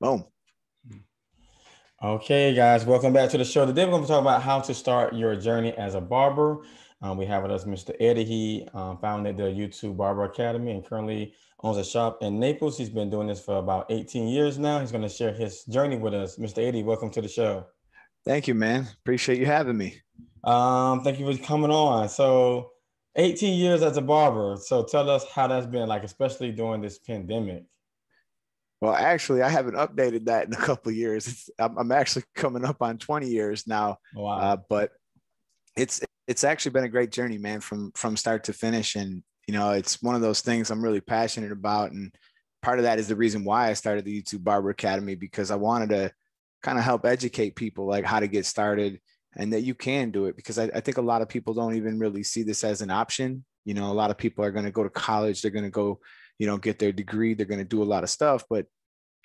Boom. Okay, guys, welcome back to the show. Today we're going to talk about how to start your journey as a barber. Um, we have with us Mr. Eddie. He um, founded the YouTube Barber Academy and currently owns a shop in Naples. He's been doing this for about 18 years now. He's going to share his journey with us. Mr. Eddie, welcome to the show. Thank you, man. Appreciate you having me. Um, thank you for coming on. So, 18 years as a barber. So, tell us how that's been like, especially during this pandemic. Well, actually, I haven't updated that in a couple years. It's, I'm, I'm, actually coming up on 20 years now. Wow. Uh, but it's it's actually been a great journey, man, from from start to finish. And you know, it's one of those things I'm really passionate about. And part of that is the reason why I started the YouTube Barber Academy because I wanted to kind of help educate people like how to get started and that you can do it because I, I think a lot of people don't even really see this as an option. You know, a lot of people are going to go to college, they're going to go, you know, get their degree, they're going to do a lot of stuff, but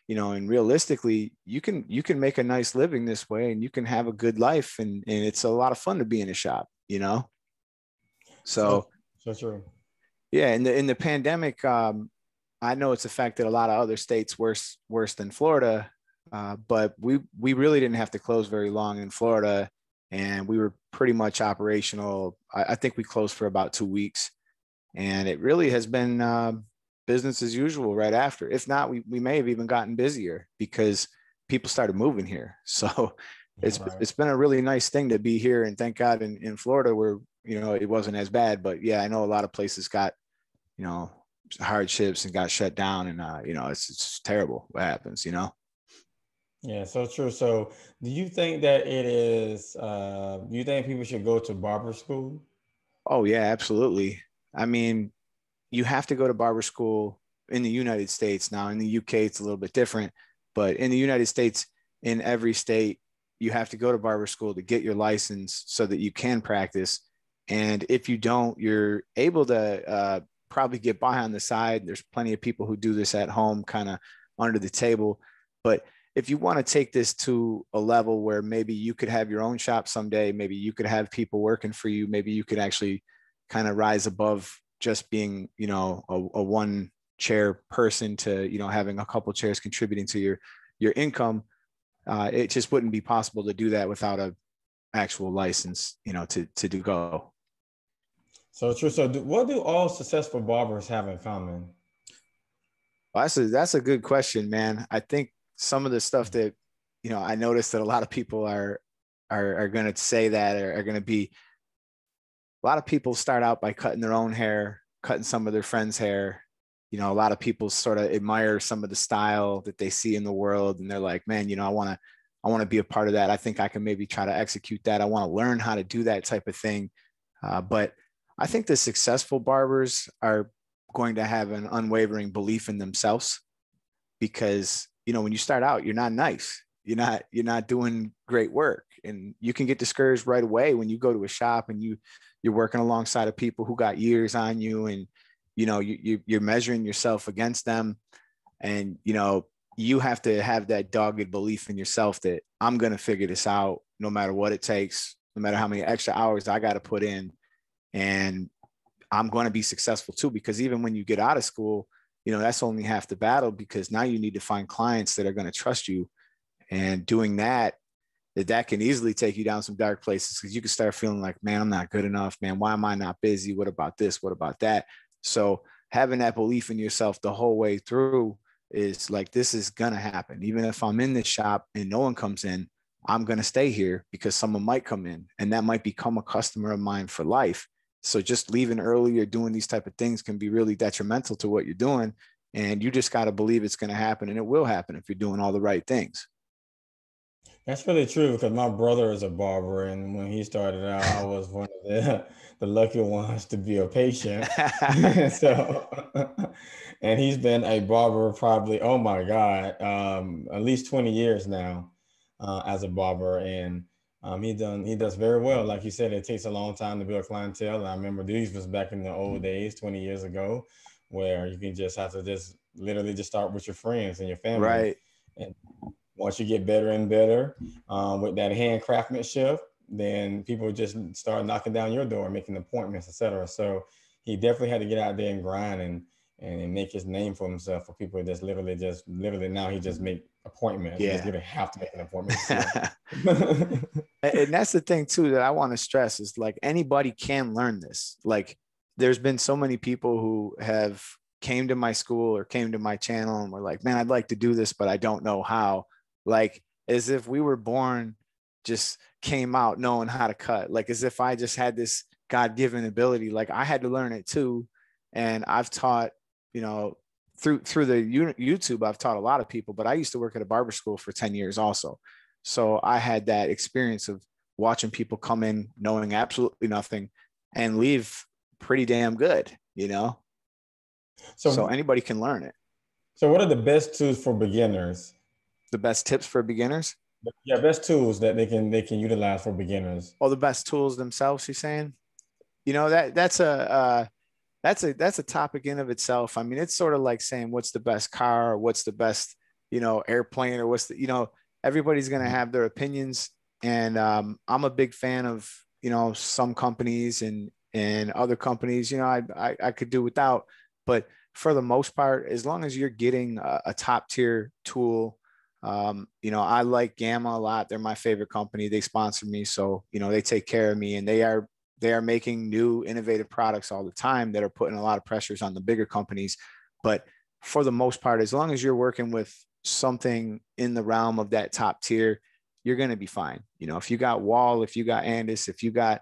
you know, and realistically, you can you can make a nice living this way and you can have a good life and and it's a lot of fun to be in a shop, you know. So so true. Yeah, in the in the pandemic, um, I know it's affected a lot of other states worse worse than Florida, uh, but we we really didn't have to close very long in Florida and we were pretty much operational. I, I think we closed for about two weeks, and it really has been uh, business as usual right after. If not, we we may have even gotten busier because people started moving here. So it's right. it's been a really nice thing to be here, and thank God in in Florida where you know it wasn't as bad. But yeah, I know a lot of places got you know hardships and got shut down, and uh, you know it's it's terrible what happens. You know. Yeah, so true. So, do you think that it is? Uh, do you think people should go to barber school? Oh yeah, absolutely. I mean, you have to go to barber school in the United States. Now, in the UK, it's a little bit different, but in the United States, in every state, you have to go to barber school to get your license so that you can practice. And if you don't, you're able to uh, probably get by on the side. There's plenty of people who do this at home, kind of under the table, but if you want to take this to a level where maybe you could have your own shop someday, maybe you could have people working for you, maybe you could actually kind of rise above just being, you know, a, a one chair person to, you know, having a couple chairs contributing to your your income. Uh, it just wouldn't be possible to do that without a actual license, you know, to to do go. So true. So, do, what do all successful barbers have in common? Well, that's a that's a good question, man. I think some of the stuff that you know i noticed that a lot of people are are, are going to say that are, are going to be a lot of people start out by cutting their own hair cutting some of their friends hair. You know a lot of people sort of admire some of the style that they see in the world and they're like man you know i want to i want to be a part of that. I think i can maybe try to execute that. I want to learn how to do that type of thing. Uh, but i think the successful barbers are going to have an unwavering belief in themselves because you know when you start out you're not nice. You're not you're not doing great work. And you can get discouraged right away when you go to a shop and you you're working alongside of people who got years on you and you know you, you are measuring yourself against them. And you know you have to have that dogged belief in yourself that i'm going to figure this out no matter what it takes no matter how many extra hours i got to put in. And i'm going to be successful too because even when you get out of school you know that's only half the battle because now you need to find clients that are going to trust you. And doing that that that can easily take you down some dark places because you can start feeling like man i'm not good enough. Man why am i not busy? What about this? What about that? So having that belief in yourself the whole way through is like this is gonna happen. Even if i'm in this shop and no one comes in i'm gonna stay here because someone might come in and that might become a customer of mine for life. So just leaving early or doing these type of things can be really detrimental to what you're doing. And you just got to believe it's going to happen and it will happen if you're doing all the right things. That's really true because my brother is a barber, and when he started out, I was one of the the lucky ones to be a patient. so, and he's been a barber probably oh my god, um, at least twenty years now uh, as a barber, and um, he done he does very well. Like you said, it takes a long time to build clientele. I remember these was back in the old days, 20 years ago, where you can just have to just literally just start with your friends and your family. Right. And once you get better and better um, with that hand craftsmanship, then people just start knocking down your door, making appointments, etc. So he definitely had to get out there and grind and and, make his name for himself for people that's literally just literally now he just make appointments. Yeah. You just have to make an appointment. and that's the thing too that I want to stress is like anybody can learn this. Like there's been so many people who have came to my school or came to my channel and were like, man, I'd like to do this, but I don't know how. Like as if we were born, just came out knowing how to cut, like as if I just had this God given ability. Like I had to learn it too. And I've taught, you know, through through the YouTube, I've taught a lot of people, but I used to work at a barber school for 10 years also. So I had that experience of watching people come in knowing absolutely nothing and leave pretty damn good, you know? So, so anybody can learn it. So what are the best tools for beginners? The best tips for beginners? Yeah, best tools that they can they can utilize for beginners. Oh, the best tools themselves, you're saying? You know, that that's a uh that's a that's a topic in of itself. I mean, it's sort of like saying what's the best car or what's the best, you know, airplane or what's the, you know, everybody's gonna have their opinions. And um, I'm a big fan of, you know, some companies and and other companies, you know, I, I, I could do without. But for the most part, as long as you're getting a, a top tier tool, um, you know, I like Gamma a lot. They're my favorite company. They sponsor me, so you know they take care of me, and they are they are making new innovative products all the time that are putting a lot of pressures on the bigger companies. But for the most part, as long as you're working with something in the realm of that top tier, you're going to be fine. You know, if you got Wahl, if you got Andis, if you got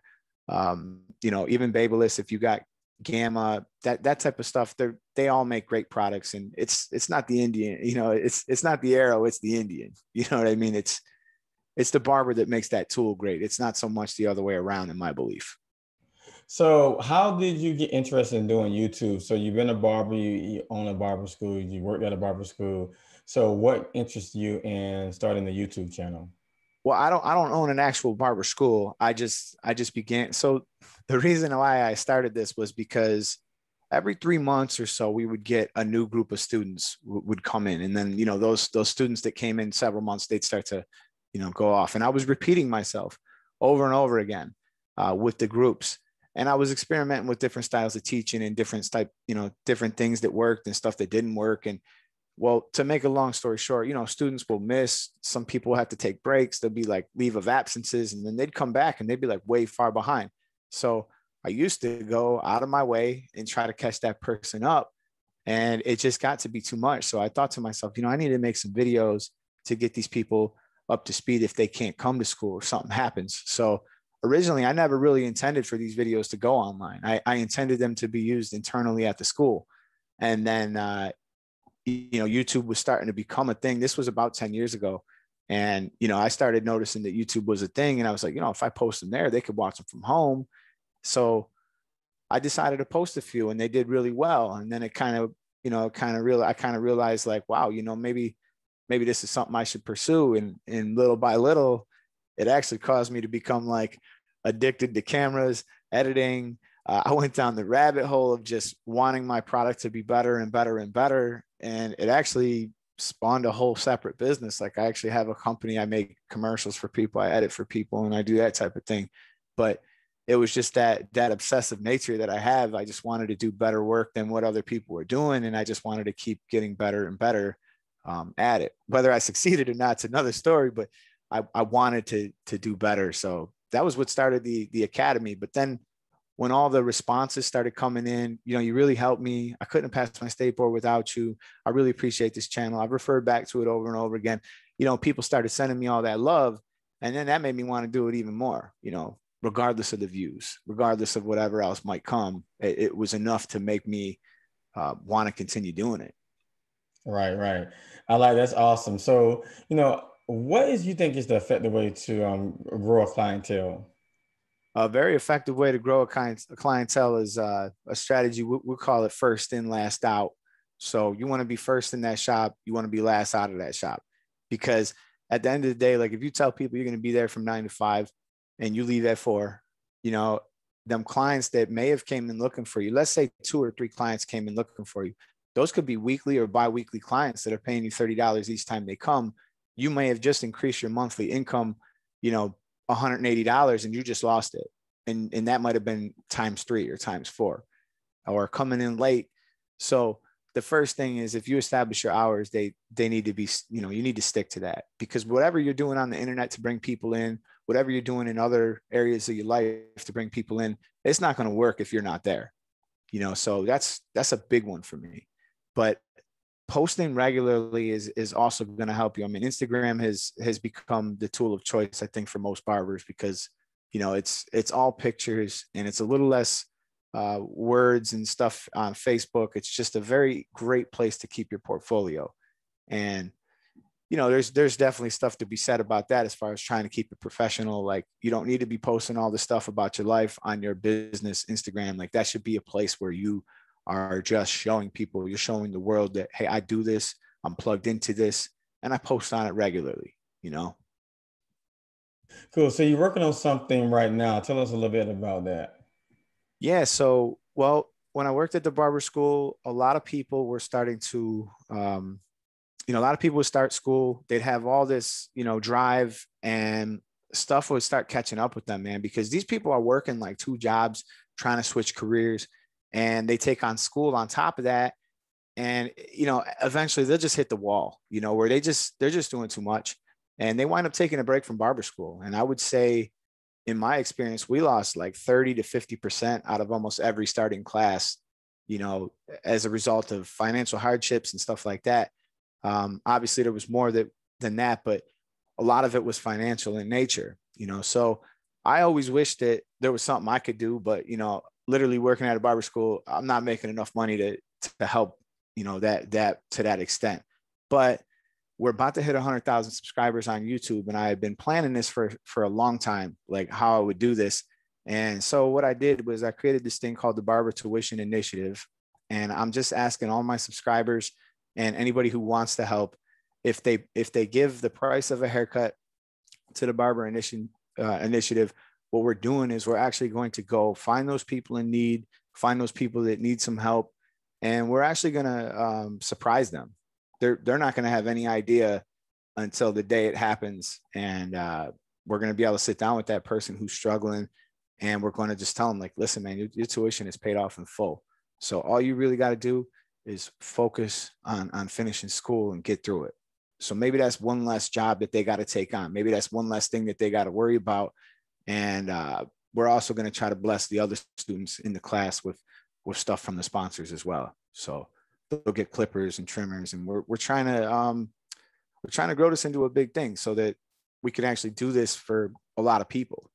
um, you know, even Babyliss, if you got Gamma, that that type of stuff, they they all make great products, and it's it's not the Indian, you know, it's it's not the arrow, it's the Indian. You know what I mean? It's it's the barber that makes that tool great. It's not so much the other way around, in my belief. So, how did you get interested in doing YouTube? So, you've been a barber, you, you own a barber school, you worked at a barber school. So, what interests you in starting the YouTube channel? well i don't i don't own an actual barber school i just i just began so the reason why i started this was because every three months or so we would get a new group of students w- would come in and then you know those those students that came in several months they'd start to you know go off and i was repeating myself over and over again uh, with the groups and i was experimenting with different styles of teaching and different type you know different things that worked and stuff that didn't work and well, to make a long story short, you know, students will miss. Some people have to take breaks. They'll be like leave of absences, and then they'd come back and they'd be like way far behind. So I used to go out of my way and try to catch that person up. And it just got to be too much. So I thought to myself, you know, I need to make some videos to get these people up to speed if they can't come to school or something happens. So originally, I never really intended for these videos to go online. I, I intended them to be used internally at the school. And then uh, you know youtube was starting to become a thing this was about 10 years ago and you know i started noticing that youtube was a thing and i was like you know if i post them there they could watch them from home so i decided to post a few and they did really well and then it kind of you know kind of real i kind of realized like wow you know maybe maybe this is something i should pursue and and little by little it actually caused me to become like addicted to cameras editing uh, I went down the rabbit hole of just wanting my product to be better and better and better. And it actually spawned a whole separate business. Like I actually have a company, I make commercials for people, I edit for people, and I do that type of thing. But it was just that that obsessive nature that I have. I just wanted to do better work than what other people were doing, and I just wanted to keep getting better and better um, at it. Whether I succeeded or not, it's another story. But I, I wanted to to do better, so that was what started the the academy. But then when all the responses started coming in, you know, you really helped me. I couldn't pass my state board without you. I really appreciate this channel. I've referred back to it over and over again. You know, people started sending me all that love. And then that made me want to do it even more, you know, regardless of the views, regardless of whatever else might come. It, it was enough to make me uh, want to continue doing it. Right, right. I like that's awesome. So, you know, what is you think is the effective way to um, grow a clientele? a very effective way to grow a, client, a clientele is uh, a strategy. We, we call it first in, last out. So you want to be first in that shop. You want to be last out of that shop because at the end of the day, like if you tell people you're going to be there from nine to five and you leave at four, you know, them clients that may have came in looking for you, let's say two or three clients came in looking for you. Those could be weekly or biweekly clients that are paying you $30 each time they come. You may have just increased your monthly income, you know, $180 and you just lost it. And, and that might have been times three or times four or coming in late. So the first thing is if you establish your hours, they they need to be, you know, you need to stick to that because whatever you're doing on the internet to bring people in, whatever you're doing in other areas of your life to bring people in, it's not going to work if you're not there. You know, so that's that's a big one for me. But posting regularly is is also going to help you. I mean, Instagram has has become the tool of choice, I think, for most barbers because you know it's it's all pictures and it's a little less uh, words and stuff on Facebook. It's just a very great place to keep your portfolio, and you know there's there's definitely stuff to be said about that as far as trying to keep it professional. Like you don't need to be posting all the stuff about your life on your business Instagram. Like that should be a place where you are just showing people, you're showing the world that, hey, I do this, I'm plugged into this, and I post on it regularly, you know? Cool. So you're working on something right now. Tell us a little bit about that. Yeah. So, well, when I worked at the barber school, a lot of people were starting to, um, you know, a lot of people would start school, they'd have all this, you know, drive and stuff would start catching up with them, man, because these people are working like two jobs, trying to switch careers and they take on school on top of that and you know eventually they'll just hit the wall you know where they just they're just doing too much and they wind up taking a break from barber school and i would say in my experience we lost like 30 to 50% out of almost every starting class you know as a result of financial hardships and stuff like that um, obviously there was more that than that but a lot of it was financial in nature you know so i always wish that there was something i could do but you know literally working at a barber school, I'm not making enough money to to help, you know, that that to that extent. But we're about to hit 100,000 subscribers on YouTube, and I had been planning this for for a long time, like how I would do this. And so what I did was I created this thing called the Barber Tuition Initiative, and I'm just asking all my subscribers and anybody who wants to help if they if they give the price of a haircut to the Barber Initiative uh, initiative what we're doing is we're actually going to go find those people in need, find those people that need some help, and we're actually going to um, surprise them. They're they're not going to have any idea until the day it happens, and uh, we're going to be able to sit down with that person who's struggling, and we're going to just tell them like, listen, man, your, your tuition is paid off in full. So all you really got to do is focus on on finishing school and get through it. So maybe that's one less job that they got to take on. Maybe that's one less thing that they got to worry about and uh, we're also going to try to bless the other students in the class with with stuff from the sponsors as well. So they'll get clippers and trimmers, and we're we're trying to um, we're trying to grow this into a big thing so that we can actually do this for a lot of people.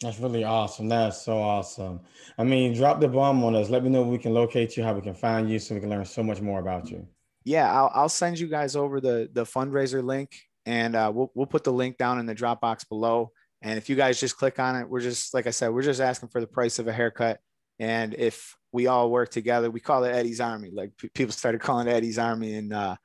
That's really awesome. That's so awesome. I mean, drop the bomb on us. Let me know we can locate you, how we can find you, so we can learn so much more about you. Yeah, I'll, I'll send you guys over the the fundraiser link, and uh, we'll we'll put the link down in the Dropbox below. And if you guys just click on it, we're just, like I said, we're just asking for the price of a haircut. And if we all work together, we call it Eddie's Army. Like p- people started calling it Eddie's Army. And uh,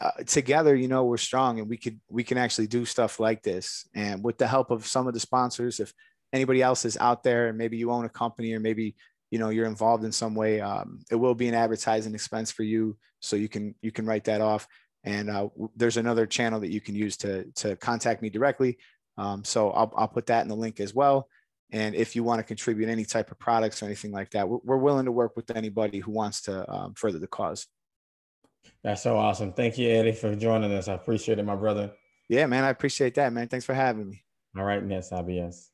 uh, together, you know, we're strong and we could, we can actually do stuff like this. And with the help of some of the sponsors, if anybody else is out there and maybe you own a company or maybe, you know, you're involved in some way, um, it will be an advertising expense for you. So you can, you can write that off. And uh, there's another channel that you can use to, to contact me directly um, so I'll, I'll put that in the link as well. And if you want to contribute any type of products or anything like that, we're, we're willing to work with anybody who wants to um, further the cause. That's so awesome. Thank you, Eddie, for joining us. I appreciate it, my brother. Yeah, man. I appreciate that, man. Thanks for having me. All right, Miss IBS.